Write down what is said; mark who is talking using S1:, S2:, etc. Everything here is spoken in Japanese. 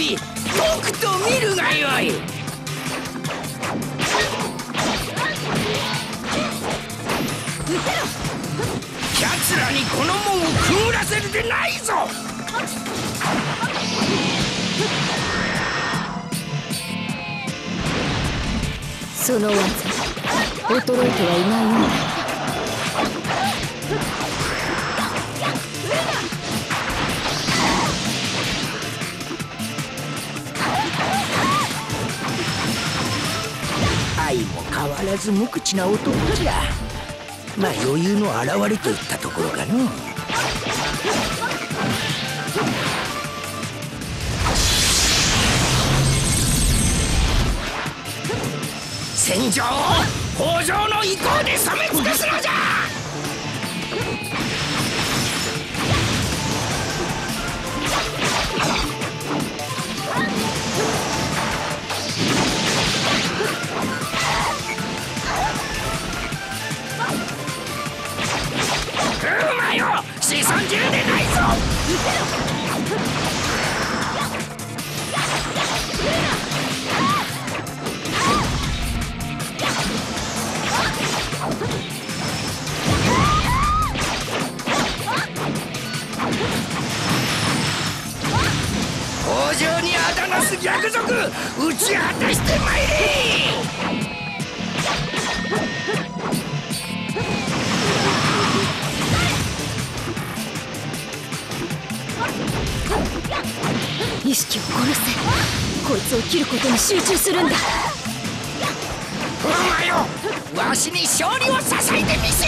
S1: びとくと見るがよい。奴らにこの門をくぐらせるでないぞ。
S2: その技衰えてはいないようだ。
S1: 相も変わらず無口な弟じゃまあ余裕の表れといったところかの。戦場を北条の意向で染め尽くすのじゃ！子孫中でないぞ。北条にあだなす逆賊打ち果たしてまいれ。
S2: 意識を殺せ。こいつを切ることに集中するんだ。
S1: お前よわしに勝利を支えてみせ